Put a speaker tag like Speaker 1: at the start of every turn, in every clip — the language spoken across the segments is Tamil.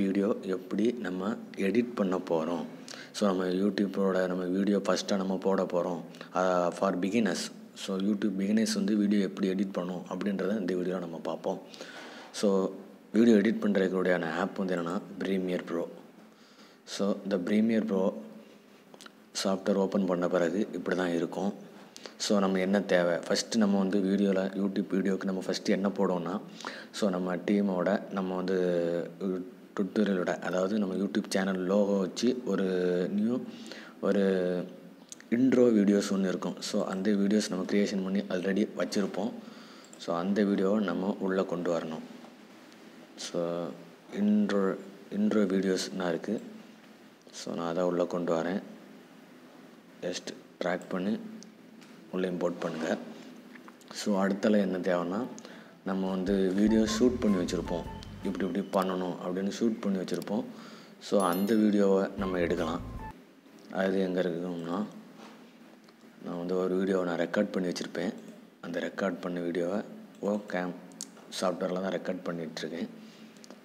Speaker 1: வீடியோ எப்படி நம்ம எடிட் பண்ண போகிறோம் ஸோ நம்ம யூடியூப்போட நம்ம வீடியோ ஃபஸ்ட்டாக நம்ம போட போகிறோம் for beginners so YouTube beginners வந்து வீடியோ எப்படி எடிட் பண்ணும் அப்படின்றத இந்த வீடியோவில் நம்ம பார்ப்போம். ஸோ வீடியோ எடிட் பண்ணுறதுக்குடையான ஆப் வந்து என்னென்னா ப்ரீமியர் ப்ரோ ஸோ இந்த ப்ரீமியர் ப்ரோ சாஃப்ட்வேர் ஓப்பன் பண்ண பிறகு இப்படி தான் இருக்கும். ஸோ நம்ம என்ன தேவை? ஃபஸ்ட்டு நம்ம வந்து வீடியோவில் யூடியூப் வீடியோவுக்கு நம்ம ஃபஸ்ட்டு என்ன போடுவோம்னா ஸோ நம்ம டீமோட நம்ம வந்து டுட்டோரியலோட அதாவது நம்ம யூடியூப் சேனல் லோகோ வச்சு ஒரு நியூ ஒரு இன்ட்ரோ வீடியோஸ் ஒன்று இருக்கும். ஸோ அந்த வீடியோஸ் நம்ம க்ரியேஷன் பண்ணி ஆல்ரெடி வச்சுருப்போம். ஸோ அந்த வீடியோவை நம்ம உள்ளே கொண்டு வரணும். ஸோ இன்ட்ரோ இன்ட்ரோ வீடியோஸ்னால் இருக்குது ஸோ நான் அதை உள்ளே கொண்டு வரேன். ஜஸ்ட் ட்ராக் பண்ணி. உள்ளே இம்போர்ட் பண்ணுங்கள் ஸோ அடுத்தல என்ன தேவைன்னா நம்ம வந்து வீடியோ ஷூட் பண்ணி வச்சுருப்போம். இப்படி இப்படி பண்ணணும் அப்படின்னு ஷூட் பண்ணி வச்சுருப்போம். ஸோ அந்த வீடியோவை நம்ம எடுக்கலாம். அது எங்கே இருக்கும்னா நான் வந்து ஒரு வீடியோவை நான் ரெக்கார்ட் பண்ணி வச்சுருப்பேன். அந்த ரெக்கார்ட் பண்ண வீடியோவை ஓ கேம் சாஃப்ட்வேரில் தான் ரெக்கார்ட் பண்ணிகிட்ருக்கேன்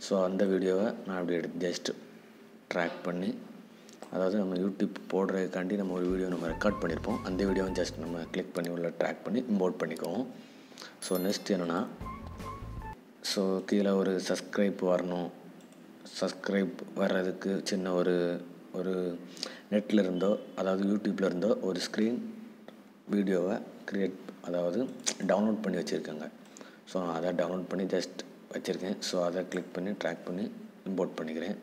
Speaker 1: ஸோ அந்த வீடியோவை நான் அப்படி எடுத்து ஜஸ்ட் ட்ராக் பண்ணி அதாவது நம்ம யூடியூப் போடுறதுக்காண்டி நம்ம ஒரு வீடியோ நம்ம ரெக்கார்ட் பண்ணியிருப்போம் அந்த வீடியோவை ஜஸ்ட் நம்ம கிளிக் பண்ணி உள்ள ட்ராக் பண்ணி இம்போர்ட் பண்ணிக்குவோம். ஸோ நெக்ஸ்ட் என்னென்னா ஸோ கீழே ஒரு சப்ஸ்கிரைப் வரணும். சப்ஸ்கிரைப் வர்றதுக்கு சின்ன ஒரு ஒரு நெட்டில் இருந்தோ அதாவது யூடியூப்பில் இருந்தோ ஒரு ஸ்க்ரீன் வீடியோவை க்ரியேட் அதாவது டவுன்லோட் பண்ணி வச்சுருக்கேங்க. ஸோ அதை டவுன்லோட் பண்ணி ஜஸ்ட் வச்சுருக்கேன். ஸோ அதை கிளிக் பண்ணி ட்ராக் பண்ணி இம்போர்ட் பண்ணிக்கிறேன்.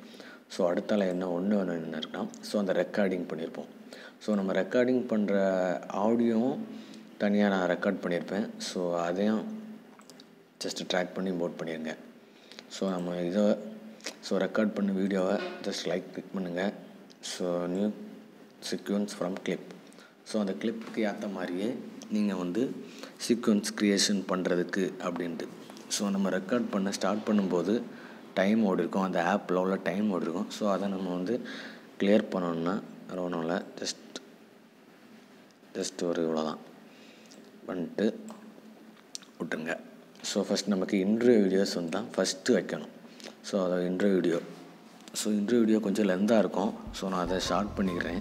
Speaker 1: ஸோ அடுத்தால என்ன ஒன்று ஒன்று என்ன இருக்குன்னா ஸோ அந்த ரெக்கார்டிங் பண்ணியிருப்போம். ஸோ நம்ம ரெக்கார்டிங் பண்ணுற ஆடியோவும் தனியாக நான் ரெக்கார்ட் பண்ணியிருப்பேன். ஸோ அதையும் ஜஸ்ட்டு ட்ராக் பண்ணி போட் பண்ணிடுங்க ஸோ நம்ம இதை ஸோ ரெக்கார்ட் பண்ண வீடியோவை ஜஸ்ட் லைக் கிளிக் பண்ணுங்கள் so new sequence from clip so அந்த கிளிப்புக்கு ஏற்ற மாதிரியே நீங்கள் வந்து சீக்வன்ஸ் க்ரியேஷன் பண்ணுறதுக்கு அப்படின்ட்டு. ஸோ நம்ம ரெக்கார்ட் பண்ண ஸ்டார்ட் பண்ணும்போது டைம் ஓடி இருக்கும். அந்த ஆப்பில் உள்ள டைம் ஓடி இருக்கும். ஸோ அதை நம்ம வந்து கிளியர் பண்ணணுன்னா வேறு ஒன்றும் இல்லை ஜஸ்ட் ஜஸ்ட் ஒரு இவ்வளோ தான் பண்ணிட்டு விட்டுருங்க. ஸோ ஃபஸ்ட் நமக்கு இன்டர்வியூ வீடியோஸ் வந்து தான் ஃபஸ்ட்டு வைக்கணும். ஸோ அதை interview video so interview video கொஞ்சம் லென்த்தாக இருக்கும். ஸோ நான் அதை ஷார்ட் பண்ணிக்கிறேன்.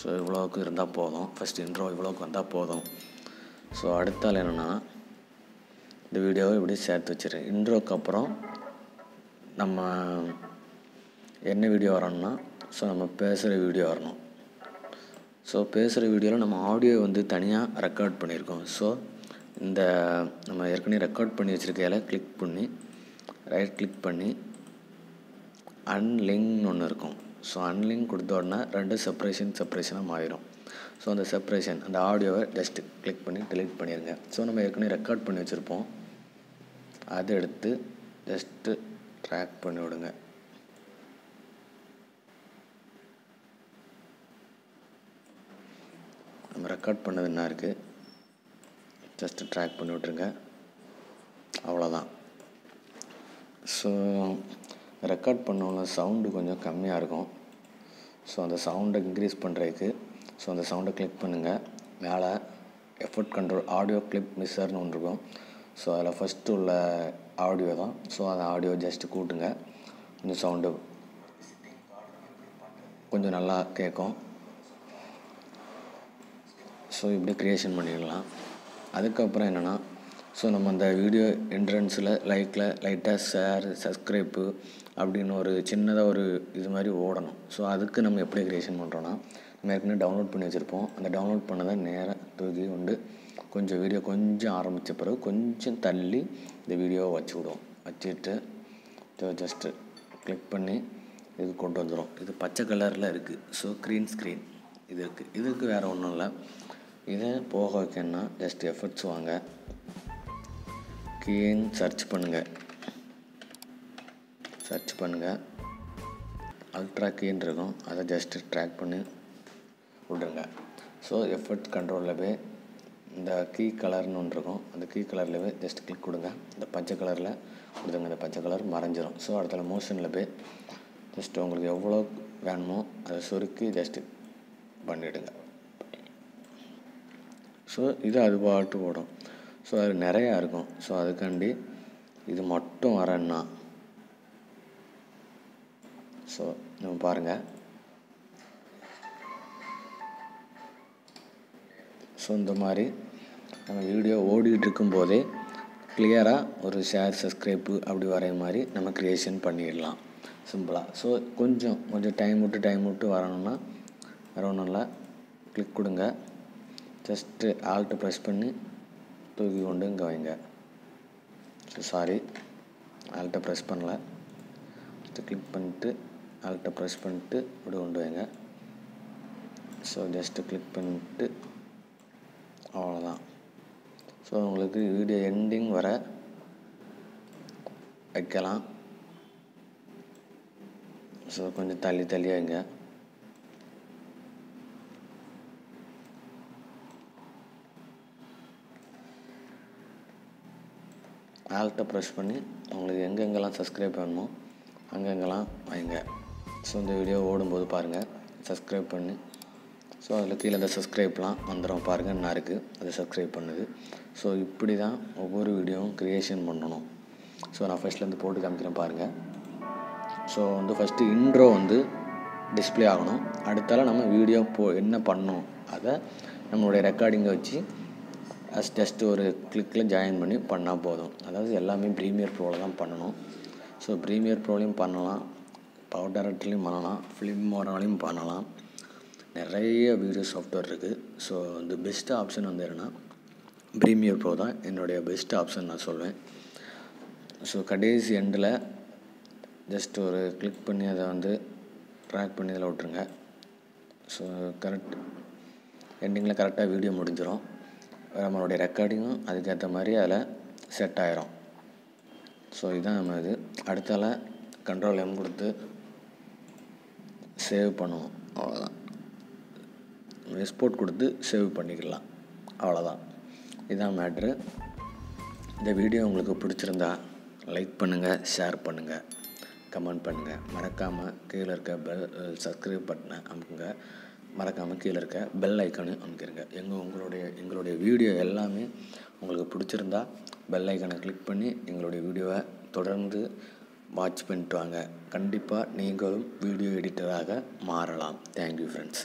Speaker 1: ஸோ இவ்வளோவுக்கு இருந்தால் போதும். ஃபஸ்ட் இன்ட்ரோ இவ்வளோக்கு வந்தால் போதும். ஸோ அடுத்தால் என்னென்னா இந்த வீடியோவை இப்படி சேர்த்து வச்சுருக்கேன் இன்ட்ரோக்கு அப்புறம் நம்ம என்ன வீடியோ வரணும்னா ஸோ நம்ம பேசுகிற வீடியோ வரணும். ஸோ பேசுகிற வீடியோவில் நம்ம ஆடியோ வந்து தனியாக ரெக்கார்ட் பண்ணியிருக்கோம். ஸோ இந்த நம்ம ஏற்கனவே ரெக்கார்ட் பண்ணி வச்சுருக்கையில கிளிக் பண்ணி ரைட் கிளிக் பண்ணி அன்லிங்க்னு ஒன்று இருக்கும். ஸோ அன்லிங்க் கொடுத்த உடனே ரெண்டு செப்ரேஷன் செப்ரேஷனாக மாறிடும். ஸோ அந்த செப்ரேஷன் அந்த ஆடியோவை ஜஸ்ட்டு கிளிக் பண்ணி டெலீட் பண்ணிடுங்க ஸோ நம்ம ஏற்கனவே ரெக்கார்ட் பண்ணி வச்சுருப்போம். அதை எடுத்து ஜஸ்ட்டு ட்ராக் பண்ணி விடுங்க. நம்ம ரெக்கார்ட் பண்ணது என்ன இருக்குது ஜஸ்ட்டு ட்ராக் பண்ணி விட்ருங்க அவ்வளோதான். ஸோ ரெக்கார்ட் பண்ணோம்ல சவுண்டு கொஞ்சம் கம்மியாக இருக்கும். ஸோ அந்த சவுண்டை இன்க்ரீஸ் பண்ணுறதுக்கு ஸோ அந்த சவுண்டை கிளிக் பண்ணுங்கள் மேலே எஃபர்ட் கண்ட்ரோல் ஆடியோ கிளிப் மிஸ்ஸர்னு ஒன்று இருக்கும். ஸோ அதில் ஃபஸ்ட்டு உள்ள ஆடியோ தான். ஸோ அந்த ஆடியோ ஜஸ்ட்டு கூட்டுங்க. கொஞ்சம் சவுண்டு கொஞ்சம் நல்லா கேட்கும். ஸோ இப்படி க்ரியேஷன் பண்ணிடலாம். அதுக்கப்புறம் என்னென்னா ஸோ நம்ம அந்த வீடியோ என்ட்ரன்ஸில் லைக்கில் லைட்டாக ஷேர் சப்ஸ்கிரைப்பு அப்படின்னு ஒரு சின்னதாக ஒரு இது மாதிரி ஓடணும். ஸோ அதுக்கு நம்ம எப்படி க்ரியேஷன் பண்ணுறோன்னா நம்ம ஏற்கனவே டவுன்லோட் பண்ணி வச்சுருப்போம். அந்த டவுன்லோட் பண்ணதை நேராக தூக்கி கொண்டு கொஞ்சம் வீடியோ கொஞ்சம் ஆரம்பித்த பிறகு கொஞ்சம் தள்ளி இந்த வீடியோவை வச்சு விடுவோம். வச்சுட்டு ஜஸ்ட்டு கிளிக் பண்ணி இது கொண்டு வந்துடும் இது பச்சை கலரில் இருக்குது ஸோ க்ரீன் ஸ்க்ரீன் இது இருக்குது இதுக்கு வேறு ஒன்றும் இல்லை. இதை போக வைக்கணும்னா ஜஸ்ட் எஃபர்ட்ஸ் வாங்க. கீன்னு சர்ச் பண்ணுங்கள் சர்ச் பண்ணுங்கள் அல்ட்ரா கீன்னு இருக்கும். அதை ஜஸ்ட்டு ட்ராக் பண்ணி விட்ருங்க ஸோ எஃபர்ட் கண்ட்ரோலில் போய் இந்த கீ கலர்னு ஒன்று இருக்கும். அந்த கீ கலரில் போய் ஜஸ்ட் கிளிக் கொடுங்க. இந்த பச்சை கலரில் கொடுத்துங்க இந்த பச்சை கலர் மறைஞ்சிரும். ஸோ அடுத்த மோஷனில் போய் ஜஸ்ட் உங்களுக்கு எவ்வளோ வேணுமோ அதை சுருக்கி ஜஸ்ட்டு பண்ணிவிடுங்க ஸோ இது அது பாட்டு ஓடும் ஸோ அது நிறையா இருக்கும். ஸோ அதுக்காண்டி இது மட்டும் வரேன்னா. ஸோ நம்ம பாருங்கள் ஸோ இந்த மாதிரி நம்ம வீடியோ ஓடிக்கிட்டு இருக்கும்போதே கிளியராக ஒரு ஷேர் சப்ஸ்கிரைப்பு அப்படி வர மாதிரி நம்ம க்ரியேஷன் பண்ணிடலாம். சிம்பிளாக ஸோ கொஞ்சம் கொஞ்சம் டைம் விட்டு டைம் விட்டு வரணும்னா வேறு ஒன்றும் இல்லை கிளிக் கொடுங்க. ஜஸ்ட்டு ஆல்ட்டு ப்ரெஸ் பண்ணி. தூக்கி கொண்டு இங்கே வைங்க. ஸோ சாரி ஆல்ட்டை ப்ரெஸ் பண்ணல. ஜஸ்ட்டு கிளிக் பண்ணிட்டு ஆல்ட்டை ப்ரெஸ் பண்ணிட்டு இப்படி கொண்டு வைங்க. ஸோ ஜஸ்ட்டு கிளிக் பண்ணிட்டு அவ்வளோதான் ஸோ உங்களுக்கு வீடியோ எண்டிங் வர வைக்கலாம். ஸோ கொஞ்சம் தள்ளி தள்ளி வைங்க. ஆல்ட்டை ப்ரெஸ் பண்ணி உங்களுக்கு எங்கெங்கெல்லாம் சப்ஸ்கிரைப் பண்ணணுமோ அங்கங்கெல்லாம் வைங்க. ஸோ இந்த வீடியோ ஓடும்போது பாருங்கள் சப்ஸ்கிரைப் பண்ணி ஸோ அதில் கீழே அந்த சப்ஸ்கிரைப்லாம் வந்துடும் பாருங்கள் என்ன இருக்குது அதை சப்ஸ்கிரைப் பண்ணுது. ஸோ இப்படி தான் ஒவ்வொரு வீடியோவும் க்ரியேஷன் பண்ணணும். ஸோ நான் ஃபஸ்ட்லேருந்து போட்டு காமிக்கிறேன் பாருங்கள் ஸோ வந்து ஃபஸ்ட்டு இன்ட்ரோ வந்து டிஸ்பிளே ஆகணும். அடுத்தால நம்ம வீடியோ போ என்ன பண்ணோம் அதை நம்மளுடைய ரெக்கார்டிங்கை வச்சு அஸ் ஜஸ்ட் ஒரு கிளிக்கில் ஜாயின் பண்ணி பண்ணால் போதும். அதாவது எல்லாமே ப்ரீமியர் ப்ரோவில் தான் பண்ணணும். ஸோ ப்ரீமியர் ப்ரோலையும் பண்ணலாம். பவர் டேரக்டர்லையும் பண்ணலாம். ஃபிலிம் மோராலையும் பண்ணலாம். நிறைய வீடியோ சாஃப்ட்வேர் இருக்குது ஸோ இந்த பெஸ்ட்டு ஆப்ஷன் வந்து என்னென்னா ப்ரீமியர் ப்ரோ தான் என்னுடைய பெஸ்ட் ஆப்ஷன் நான் சொல்வேன். ஸோ கடைசி எண்டில் ஜஸ்ட் ஒரு கிளிக் பண்ணி அதை வந்து ட்ராக் பண்ணி இதில் விட்ருங்க ஸோ கரெக்ட் எண்டிங்கில் கரெக்டாக வீடியோ முடிஞ்சிடும் நம்மளுடைய ரெக்கார்டிங்கும் அதுக்கேற்ற மாதிரி அதில் செட் ஆயிரும். ஸோ இதுதான் நம்ம இது. அடுத்தால கண்ட்ரோல் எம் கொடுத்து சேவ் பண்ணுவோம். அவ்வளோதான் எக்ஸ்போர்ட் கொடுத்து சேவ் பண்ணிக்கலாம். அவ்வளோதான் இதுதான் மேட்ரு இந்த வீடியோ உங்களுக்கு பிடிச்சிருந்தா லைக் பண்ணுங்கள் ஷேர் பண்ணுங்கள் கமெண்ட் பண்ணுங்கள் மறக்காமல் கீழே இருக்க பெல் சப்ஸ்கிரைப் பட்டனை அமுக்குங்க. மறக்காமல் கீழே இருக்க பெல் ஐக்கானு அமைக்கிறங்க எங்கள் உங்களுடைய எங்களுடைய வீடியோ எல்லாமே உங்களுக்கு பிடிச்சிருந்தா பெல் ஐக்கானை கிளிக் பண்ணி எங்களுடைய வீடியோவை தொடர்ந்து வாட்ச் பண்ணிட்டு வாங்க. கண்டிப்பாக நீங்களும் வீடியோ எடிட்டராக மாறலாம். Thank you friends